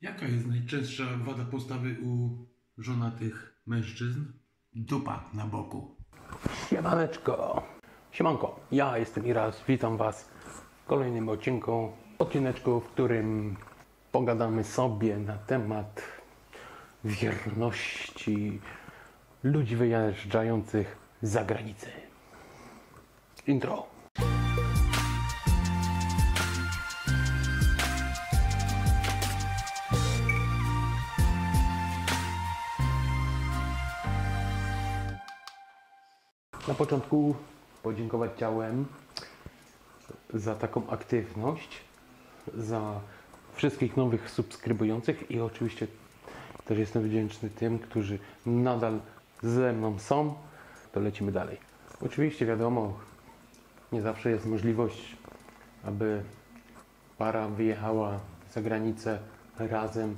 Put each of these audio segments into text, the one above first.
Jaka jest najczęstsza wada postawy u żonatych mężczyzn? Dupa na boku. Siemaneczko. Siemanko, ja jestem Iras, witam Was w kolejnym odcinku, odcineczku, w którym pogadamy sobie na temat wierności ludzi wyjeżdżających za granicę. Intro. Początku podziękować chciałem za taką aktywność, za wszystkich nowych subskrybujących i oczywiście też jestem wdzięczny tym, którzy nadal ze mną są. To lecimy dalej. Oczywiście wiadomo, nie zawsze jest możliwość, aby para wyjechała za granicę razem.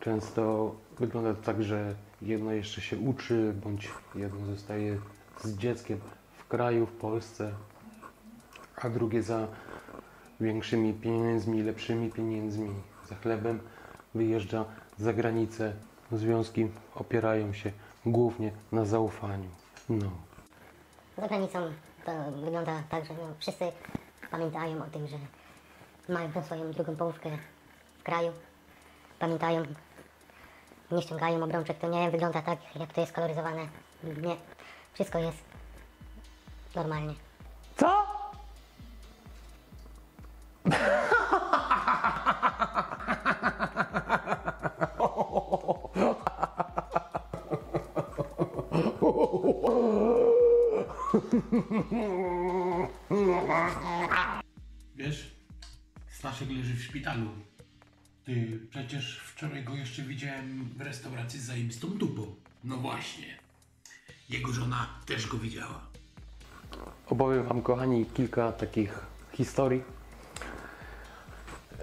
Często wygląda to tak, że jedno jeszcze się uczy, bądź jedno zostaje z dzieckiem w kraju, w Polsce, a drugie za większymi pieniędzmi, lepszymi pieniędzmi, za chlebem wyjeżdża za granicę. Związki opierają się głównie na zaufaniu. No. Za granicą to wygląda tak, że no, wszyscy pamiętają o tym, że mają tą swoją drugą połówkę w kraju. Pamiętają, nie ściągają obrączek. To nie wygląda tak, jak to jest koloryzowane. Nie. Wszystko jest normalnie. Co? Wiesz, Staszek leży w szpitalu. Ty, przecież wczoraj go jeszcze widziałem w restauracji z zajebistą dupą. No właśnie. Jego żona też go widziała. Opowiem Wam, kochani, kilka takich historii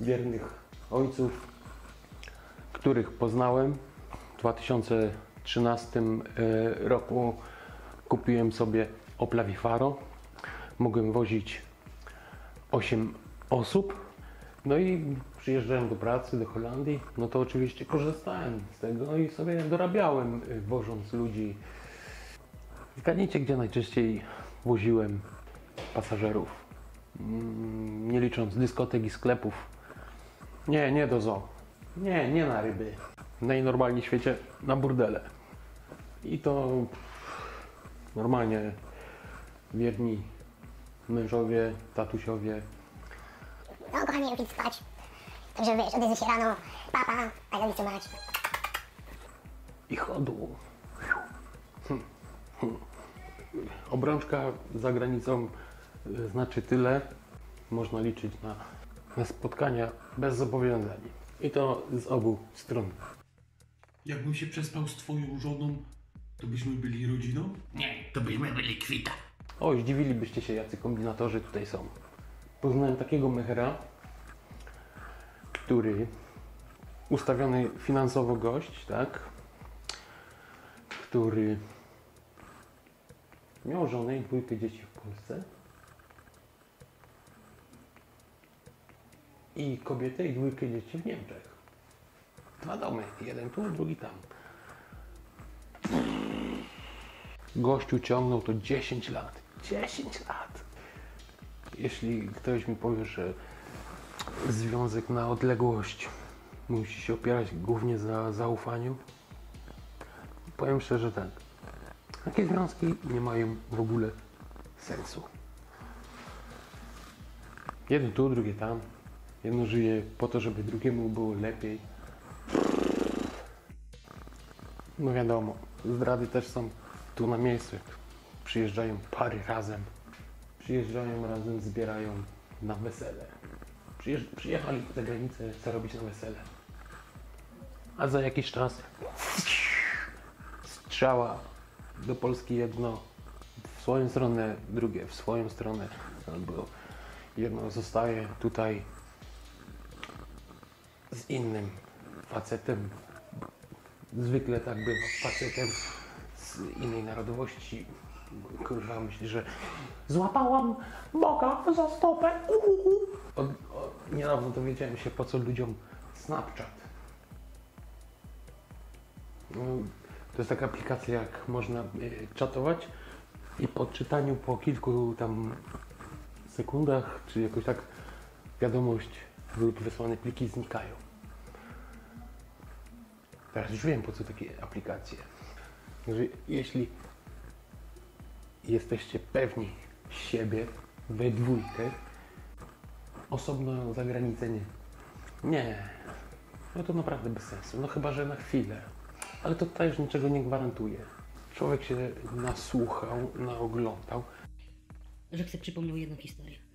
wiernych ojców, których poznałem. W 2013 e, roku kupiłem sobie Opla. Mogłem wozić 8 osób. No i przyjeżdżałem do pracy, do Holandii, no to oczywiście korzystałem z tego i sobie dorabiałem, e, wożąc ludzi Zgadnijcie, gdzie najczęściej woziłem pasażerów. Mm, Nie licząc dyskotek i sklepów. Nie, nie do zoo. Nie, nie na ryby. Najnormalniej w świecie na burdele. I to normalnie wierni mężowie, tatusiowie. No kochanie, idź spać. Także wiesz, odezwij się rano, papa, a ja co mać. i chodu. Obrączka za granicą y, znaczy tyle, można liczyć na, na spotkania bez zobowiązań. I to z obu stron. Jakbym się przespał z twoją żoną, to byśmy byli rodziną? Nie, to byśmy byli kwita. O, zdziwilibyście się, jacy kombinatorzy tutaj są. Poznałem takiego mechera, który ustawiony finansowo gość, tak, który miał żonę i dwójkę dzieci w Polsce i kobietę i dwójkę dzieci w Niemczech. Dwa domy, jeden tu, drugi tam. Gościu ciągnął to 10 lat. 10 lat. Jeśli ktoś mi powie, że związek na odległość musi się opierać głównie na zaufaniu, powiem szczerze tak. Takie związki nie mają w ogóle sensu. Jeden tu, drugie tam. Jedno żyje po to, żeby drugiemu było lepiej. No wiadomo, zdrady też są tu na miejscu. Przyjeżdżają pary razem. Przyjeżdżają razem, zbierają na wesele. Przyjechali za granicę zarobić na wesele. A za jakiś czas strzała do Polski jedno w swoją stronę, drugie w swoją stronę. Albo jedno zostaje tutaj z innym facetem. Zwykle tak bywa facetem z innej narodowości. Kurwa myśli, że złapałam boga za stopę. Uhuhu. Niedawno dowiedziałem się, po co ludziom Snapchat. No, To jest taka aplikacja, jak można y, czatować i po czytaniu po kilku tam sekundach, czy jakoś tak wiadomość lub wysłane pliki znikają. Teraz już wiem, po co takie aplikacje. Że jeśli jesteście pewni siebie we dwójkę, osobno za granicę nie. Nie. No to naprawdę bez sensu. No chyba, że na chwilę. Ale to też niczego nie gwarantuje. Człowiek się nasłuchał, naoglądał. że chcę przypomniał jedną historię.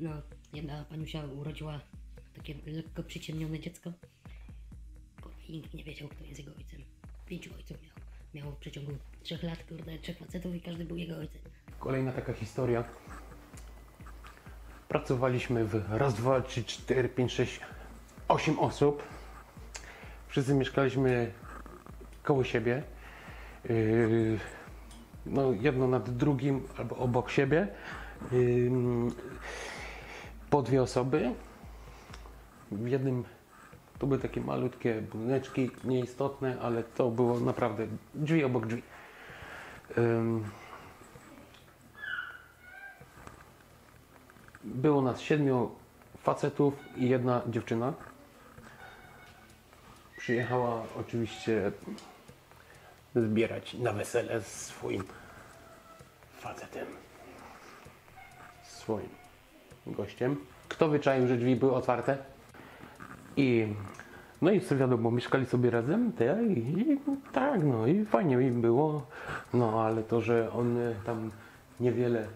No, jedna paniusia urodziła takie lekko przyciemnione dziecko. I nikt nie wiedział, kto jest jego ojcem. Pięciu ojców miał. Miał w przeciągu trzech lat, kurde, trzech facetów i każdy był jego ojcem. Kolejna taka historia. Pracowaliśmy w raz, dwa, trzy, cztery, pięć, sześć, osiem osób. Wszyscy mieszkaliśmy koło siebie. Yy, no, jedno nad drugim albo obok siebie. Yy, po dwie osoby. W jednym to były takie malutkie budyneczki, nieistotne, ale to było naprawdę drzwi obok drzwi. Ym, Było nas siedmiu facetów i jedna dziewczyna. Przyjechała oczywiście zbierać na wesele z swoim facetem. Swoim gościem. Kto wyczaił, że drzwi były otwarte? I no i co wiadomo, mieszkali sobie razem, tak, i, tak, no i fajnie im było. No ale to, że on tam niewiele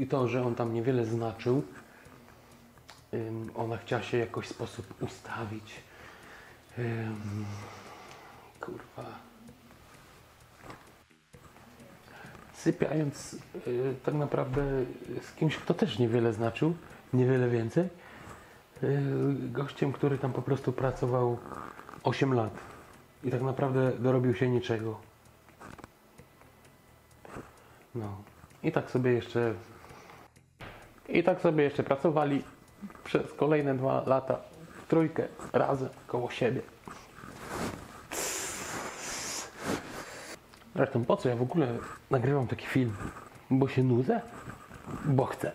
i to, że on tam niewiele znaczył, ona chciała się jakoś sposób ustawić. Kurwa. Sypiając y, tak naprawdę z kimś, kto też niewiele znaczył, niewiele więcej. Y, gościem, który tam po prostu pracował 8 lat i tak naprawdę dorobił się niczego. No. I tak sobie jeszcze i tak sobie jeszcze pracowali przez kolejne dwa lata w trójkę razem koło siebie. Zresztą po co ja w ogóle nagrywam taki film? Bo się nudzę? Bo chcę.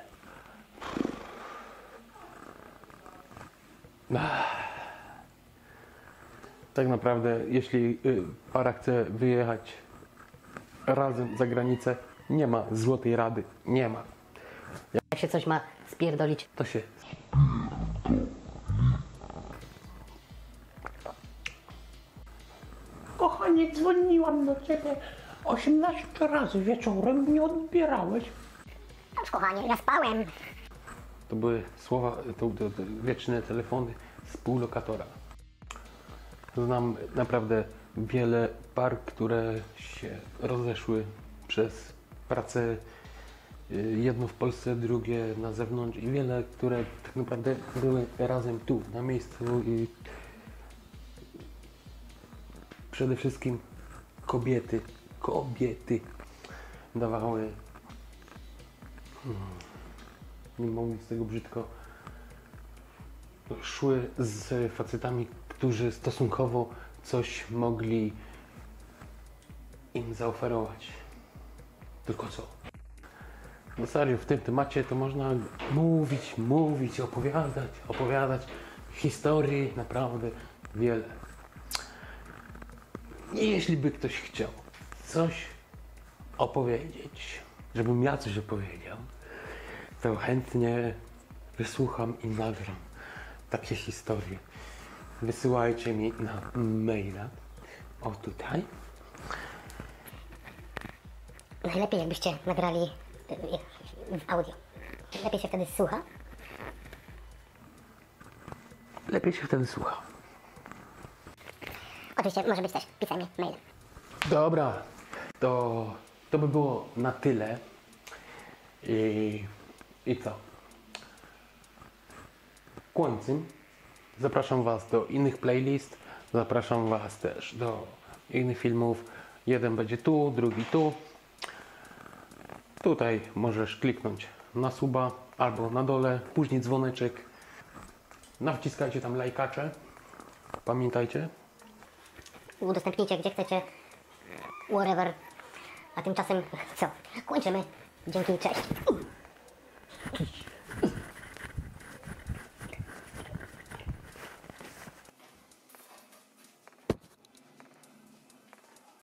Tak naprawdę, jeśli y, para chce wyjechać razem za granicę, nie ma złotej rady. Nie ma. Się coś ma spierdolić, To się Kochanie, dzwoniłam do ciebie 18 razy wieczorem, nie odbierałeś. Aż kochanie, ja spałem. To były słowa, to, to, to wieczne telefony współlokatora. Znam naprawdę wiele par, które się rozeszły przez pracę jedno w Polsce, drugie na zewnątrz i wiele, które tak naprawdę były razem tu, na miejscu i przede wszystkim kobiety, kobiety dawały nie mogę mówić tego brzydko, szły z facetami, którzy stosunkowo coś mogli im zaoferować. Tylko co? No serio, w tym temacie to można mówić, mówić, opowiadać, opowiadać historii naprawdę wiele. Jeśli by ktoś chciał coś opowiedzieć, żebym ja coś opowiedział, to chętnie wysłucham i nagram takie historie. Wysyłajcie mi na maila. O tutaj. Najlepiej jakbyście nagrali w audio. Lepiej się wtedy słucha. Lepiej się wtedy słucha. Oczywiście może być też pisanie mailem. Dobra, to, to by było na tyle. I, i co? Końcem zapraszam Was do innych playlist. Zapraszam Was też do innych filmów. Jeden będzie tu, drugi tu. Tutaj możesz kliknąć na suba albo na dole, później dzwoneczek. Nawciskajcie tam lajkacze. Pamiętajcie. Udostępnijcie gdzie chcecie. Whatever. A tymczasem co? Kończymy. Dzięki, cześć.